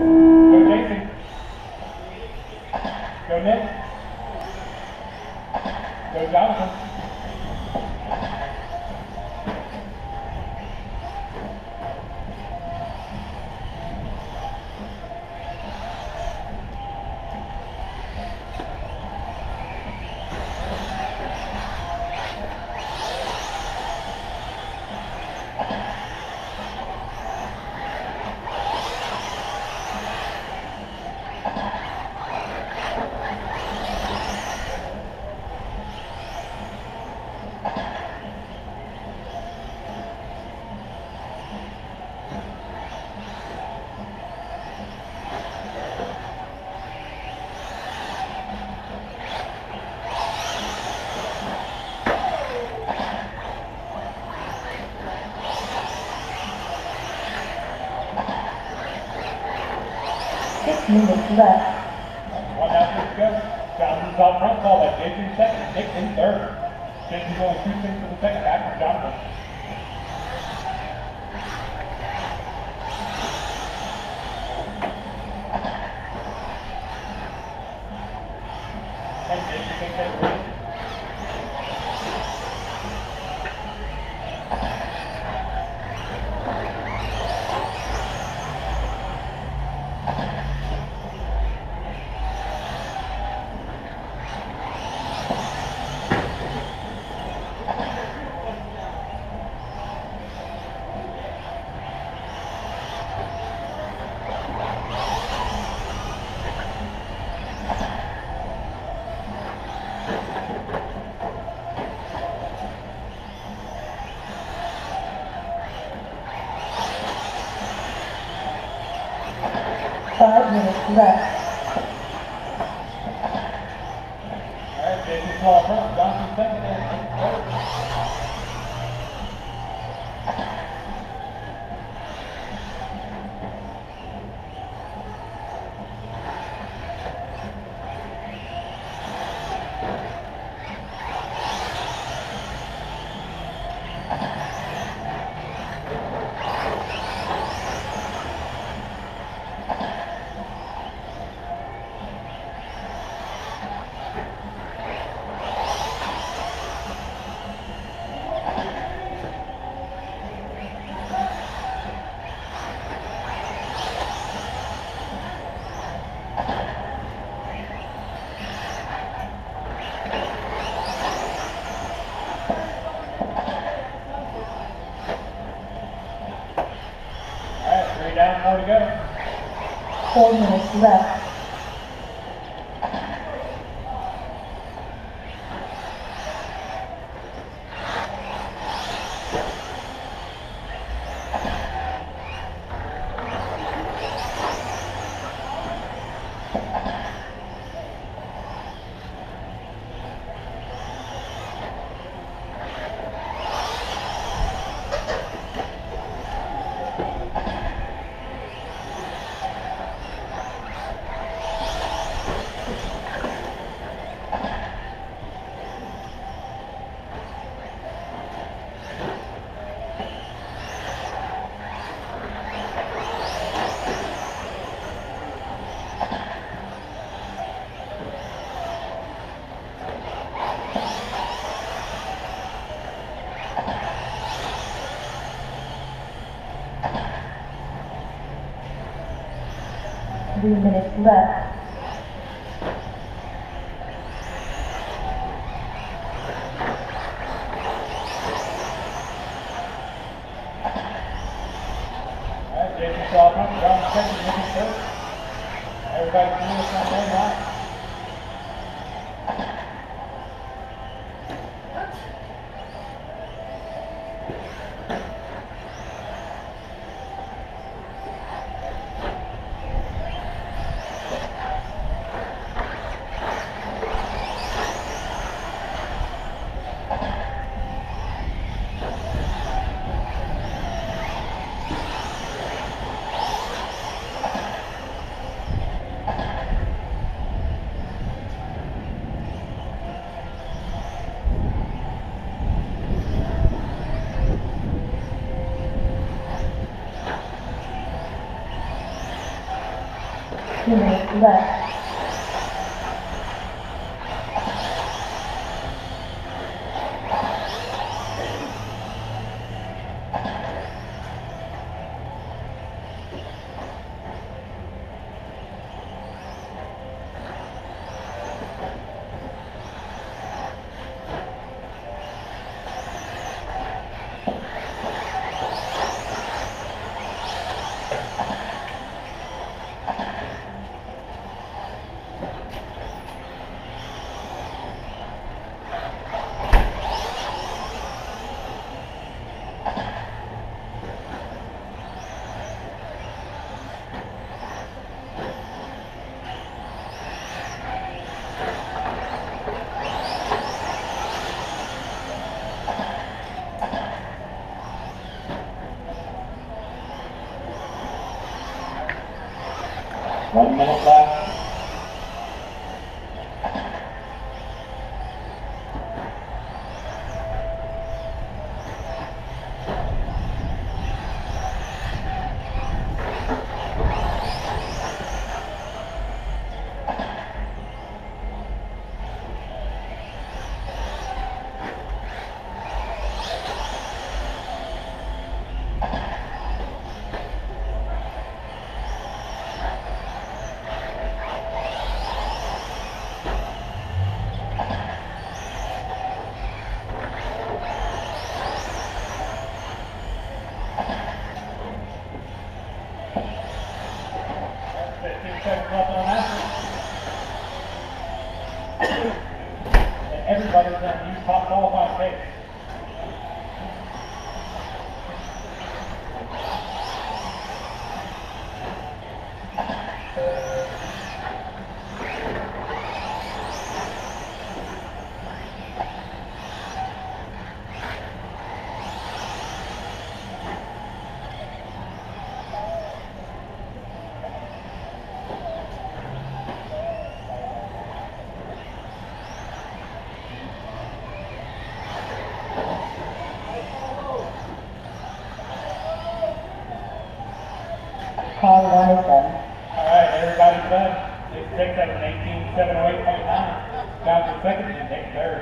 Go Jason. Go Nick. Go Jonathan. Minutes left. One out, six go. Jonathan's out front, call that Jason second, in third. Jason's going two things for the second half for Jonathan. And Jason takes that lead. Five minutes left. All right, Jason's call front, Jonathan second, and Nick third. All right, three down, more to go. Four minutes left. Three minutes left. Two minutes left. One minute left. Is done. All right, everybody's done. Seven, oh eight point nine. Down to second and Nick third.